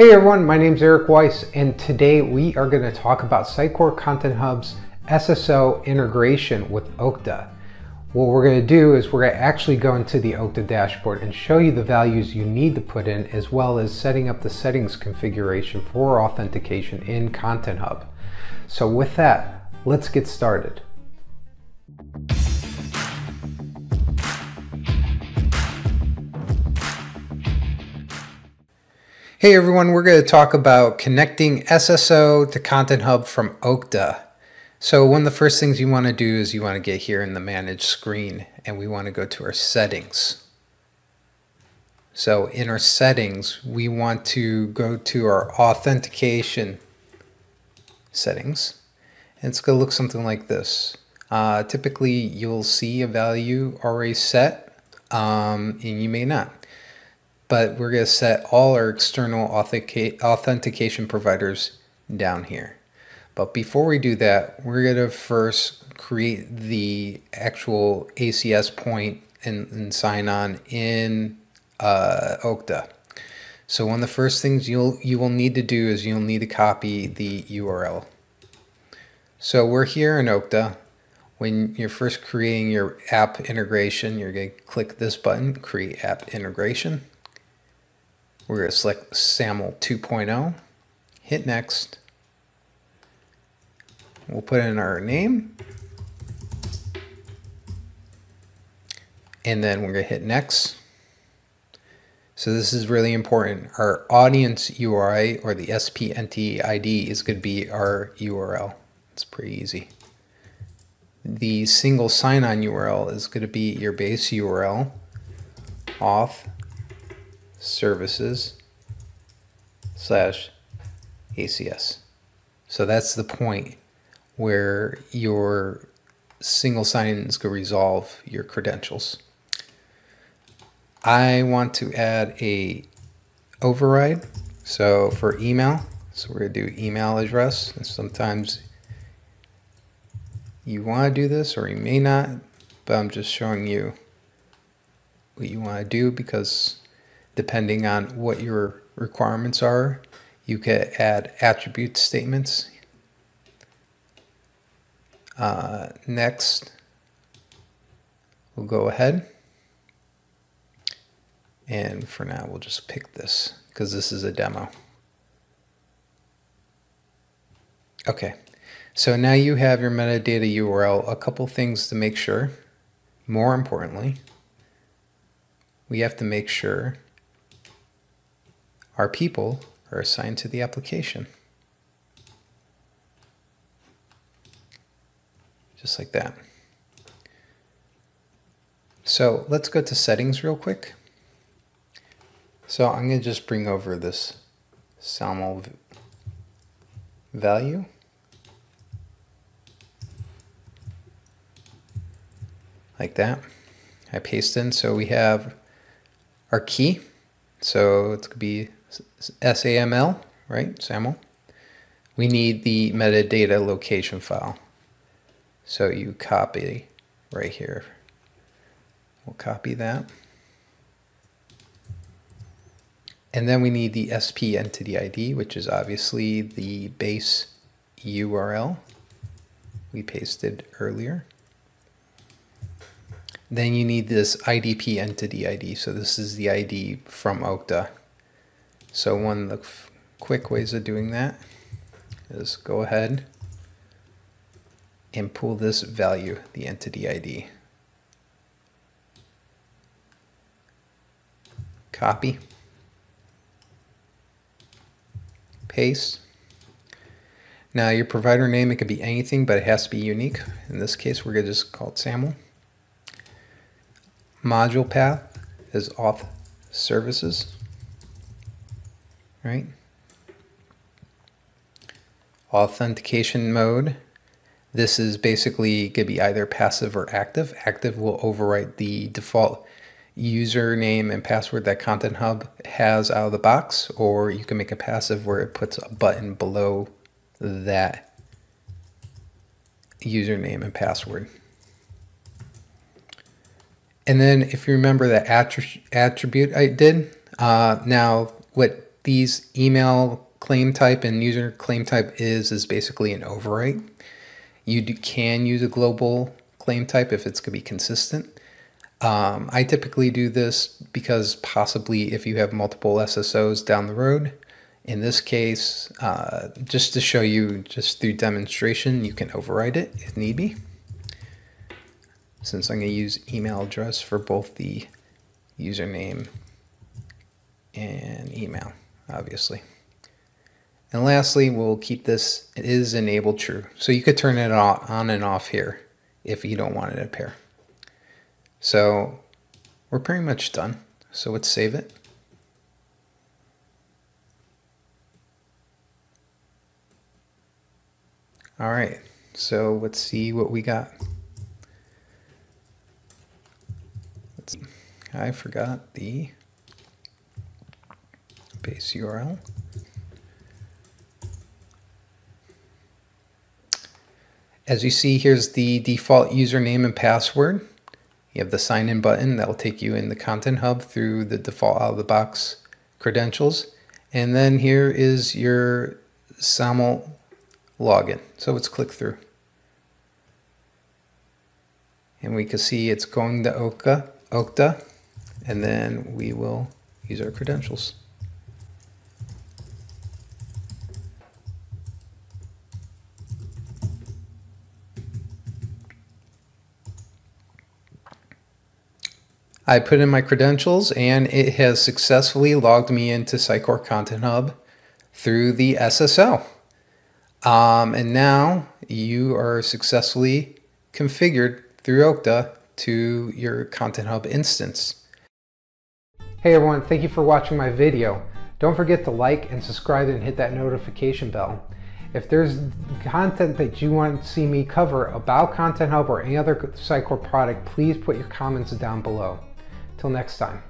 Hey everyone, my name is Eric Weiss and today we are going to talk about Sitecore Content Hub's SSO integration with Okta. What we're going to do is we're going to actually go into the Okta dashboard and show you the values you need to put in as well as setting up the settings configuration for authentication in Content Hub. So with that, let's get started. Hey everyone, we're going to talk about connecting SSO to Content Hub from Okta. So one of the first things you want to do is you want to get here in the manage screen and we want to go to our settings. So in our settings, we want to go to our authentication settings. And it's going to look something like this. Uh, typically, you'll see a value already set, um, and you may not but we're going to set all our external authentication providers down here. But before we do that, we're going to first create the actual ACS point and, and sign on in uh, Okta. So one of the first things you'll you will need to do is you'll need to copy the URL. So we're here in Okta. When you're first creating your app integration, you're going to click this button, Create App Integration. We're going to select SAML 2.0, hit next. We'll put in our name. And then we're going to hit next. So this is really important. Our audience URI or the SP entity ID is going to be our URL. It's pretty easy. The single sign-on URL is going to be your base URL, auth services slash ACS. So that's the point where your single sign-in is going to resolve your credentials. I want to add a override. So for email, so we're going to do email address. And sometimes you want to do this or you may not, but I'm just showing you what you want to do because depending on what your requirements are. You could add attribute statements. Uh, next, we'll go ahead. And for now, we'll just pick this because this is a demo. Okay, so now you have your metadata URL. A couple things to make sure. More importantly, we have to make sure our people are assigned to the application. Just like that. So let's go to settings real quick. So I'm going to just bring over this SAML value. Like that. I paste in so we have our key. So it's going to be SAML, right, SAML. We need the metadata location file. So you copy right here. We'll copy that. And then we need the SP entity ID, which is obviously the base URL we pasted earlier. Then you need this IDP entity ID. So this is the ID from Okta. So one of the quick ways of doing that is go ahead and pull this value, the entity ID. Copy. Paste. Now your provider name, it could be anything, but it has to be unique. In this case, we're going to just call it SAML. Module path is auth services right? Authentication mode. This is basically going to be either passive or active. Active will overwrite the default username and password that Content Hub has out of the box, or you can make a passive where it puts a button below that username and password. And then if you remember that attribute I did, uh, now what these email claim type and user claim type is is basically an overwrite. You do, can use a global claim type if it's going to be consistent. Um, I typically do this because possibly if you have multiple SSOs down the road, in this case, uh, just to show you just through demonstration, you can override it if need be. Since I'm going to use email address for both the username and email, obviously. And lastly, we'll keep this, it is enabled true. So you could turn it on and off here if you don't want it to pair. So we're pretty much done. So let's save it. All right, so let's see what we got. Let's, I forgot the base URL. As you see, here's the default username and password. You have the sign in button that will take you in the Content Hub through the default out of the box credentials. And then here is your SAML login. So let's click through. And we can see it's going to Okta, Okta and then we will use our credentials. I put in my credentials and it has successfully logged me into Sitecore Content Hub through the SSO. Um, and now you are successfully configured through Okta to your Content Hub instance. Hey everyone, thank you for watching my video. Don't forget to like and subscribe and hit that notification bell. If there's content that you want to see me cover about Content Hub or any other Sitecore product, please put your comments down below. Till next time.